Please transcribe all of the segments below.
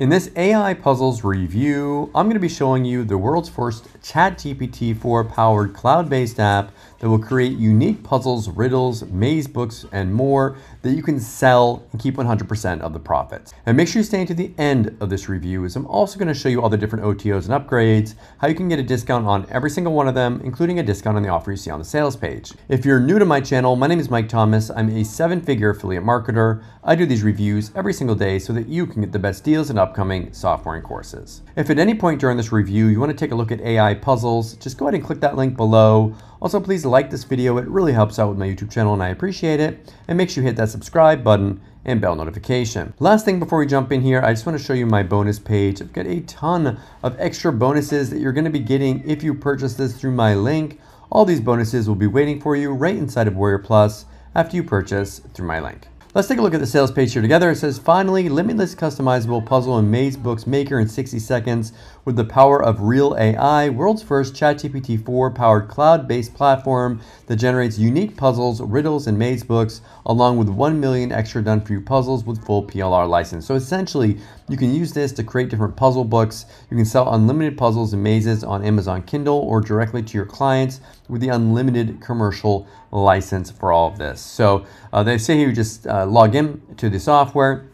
In this AI puzzles review, I'm going to be showing you the world's first ChatGPT 4 powered cloud-based app that will create unique puzzles, riddles, maze books, and more that you can sell and keep 100% of the profits. And make sure you stay to the end of this review as I'm also going to show you all the different OTOs and upgrades, how you can get a discount on every single one of them, including a discount on the offer you see on the sales page. If you're new to my channel, my name is Mike Thomas. I'm a seven-figure affiliate marketer. I do these reviews every single day so that you can get the best deals and upcoming software and courses. If at any point during this review you want to take a look at AI puzzles, just go ahead and click that link below. Also, please like this video. It really helps out with my YouTube channel and I appreciate it. And make sure you hit that subscribe button and bell notification. Last thing before we jump in here, I just want to show you my bonus page. I've got a ton of extra bonuses that you're going to be getting if you purchase this through my link. All these bonuses will be waiting for you right inside of Warrior Plus after you purchase through my link. Let's take a look at the sales page here together. It says, finally, limitless customizable puzzle and maze books maker in 60 seconds with the power of real AI, world's first ChatGPT 4 powered cloud based platform that generates unique puzzles, riddles, and maze books, along with 1 million extra done for you puzzles with full PLR license. So essentially, you can use this to create different puzzle books. You can sell unlimited puzzles and mazes on Amazon Kindle or directly to your clients with the unlimited commercial license for all of this. So uh, they say you just uh, log in to the software.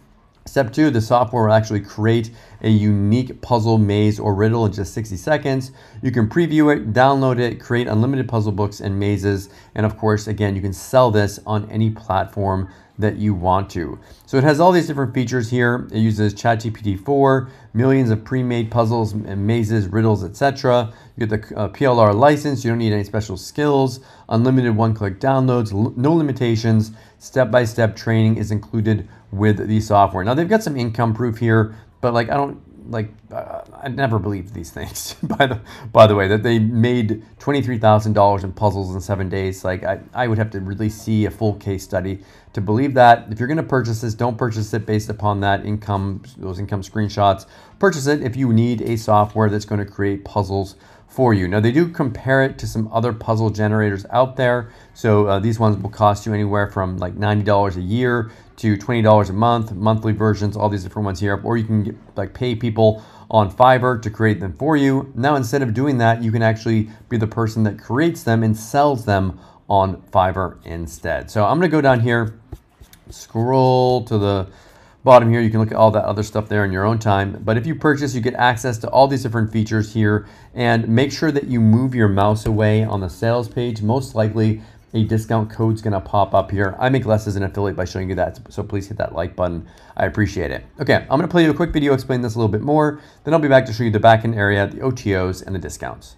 Step two, the software will actually create a unique puzzle, maze, or riddle in just 60 seconds. You can preview it, download it, create unlimited puzzle books and mazes. And of course, again, you can sell this on any platform that you want to. So it has all these different features here. It uses ChatGPT 4, millions of pre-made puzzles and mazes, riddles, etc. You get the uh, PLR license. You don't need any special skills. Unlimited one-click downloads, no limitations. Step-by-step -step training is included with the software. Now they've got some income proof here, but like I don't like uh, I never believed these things. by the by the way, that they made twenty three thousand dollars in puzzles in seven days. Like I, I would have to really see a full case study to believe that. If you're going to purchase this, don't purchase it based upon that income, those income screenshots. Purchase it if you need a software that's going to create puzzles for you. Now they do compare it to some other puzzle generators out there. So uh, these ones will cost you anywhere from like $90 a year to $20 a month, monthly versions, all these different ones here. Or you can get, like pay people on Fiverr to create them for you. Now instead of doing that, you can actually be the person that creates them and sells them on Fiverr instead. So I'm gonna go down here, scroll to the bottom here, you can look at all that other stuff there in your own time. But if you purchase, you get access to all these different features here. And make sure that you move your mouse away on the sales page. Most likely, a discount code's gonna pop up here. I make less as an affiliate by showing you that, so please hit that like button. I appreciate it. Okay, I'm gonna play you a quick video, explain this a little bit more, then I'll be back to show you the backend area, the OTOs, and the discounts.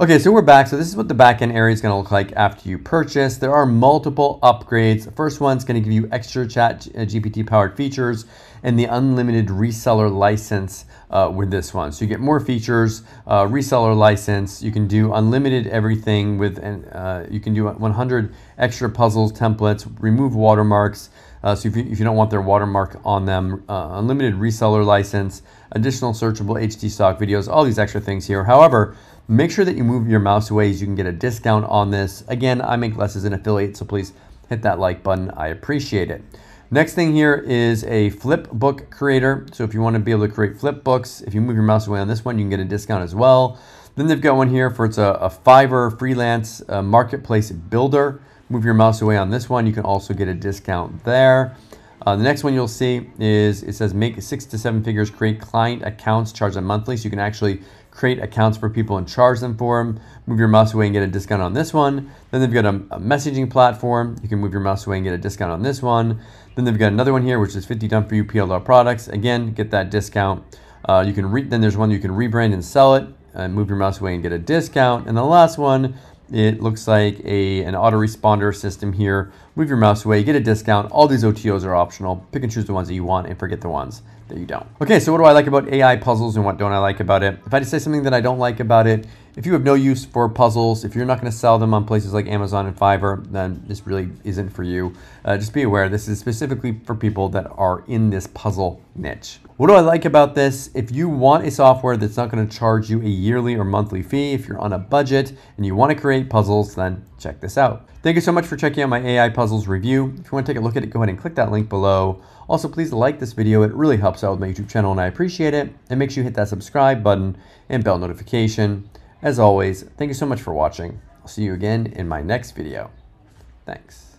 Okay, so we're back. So this is what the backend area is going to look like after you purchase. There are multiple upgrades. The first one's going to give you extra chat uh, GPT powered features and the unlimited reseller license uh, with this one. So you get more features, uh, reseller license. You can do unlimited everything with, uh, you can do 100 extra puzzles, templates, remove watermarks. Uh, so if you, if you don't want their watermark on them, uh, unlimited reseller license, additional searchable HD stock videos, all these extra things here. However, Make sure that you move your mouse away so you can get a discount on this. Again, I make less as an affiliate, so please hit that like button. I appreciate it. Next thing here is a flip book creator. So if you want to be able to create flip books, if you move your mouse away on this one, you can get a discount as well. Then they've got one here for it's a, a Fiverr freelance uh, marketplace builder. Move your mouse away on this one, you can also get a discount there. Uh, the next one you'll see is it says make six to seven figures, create client accounts, charge them monthly. So you can actually create accounts for people and charge them for them. Move your mouse away and get a discount on this one. Then they've got a, a, messaging platform. You can move your mouse away and get a discount on this one. Then they've got another one here, which is 50 done for you PLR products. Again, get that discount. Uh, you can re- then there's one you can rebrand and sell it and move your mouse away and get a discount. And the last one, it looks like a an autoresponder system here. Move your mouse away, get a discount. All these OTOs are optional. Pick and choose the ones that you want and forget the ones that you don't. Okay, so what do I like about AI puzzles and what don't I like about it? If I had to say something that I don't like about it, if you have no use for puzzles, if you're not going to sell them on places like Amazon and Fiverr, then this really isn't for you. Uh, just be aware this is specifically for people that are in this puzzle niche. What do I like about this? If you want a software that's not going to charge you a yearly or monthly fee, if you're on a budget and you want to create puzzles, then check this out. Thank you so much for checking out my AI puzzles review. If you want to take a look at it, go ahead and click that link below. Also, please like this video. It really helps out with my YouTube channel and I appreciate it. And make sure you hit that subscribe button and bell notification. As always, thank you so much for watching. I'll see you again in my next video. Thanks.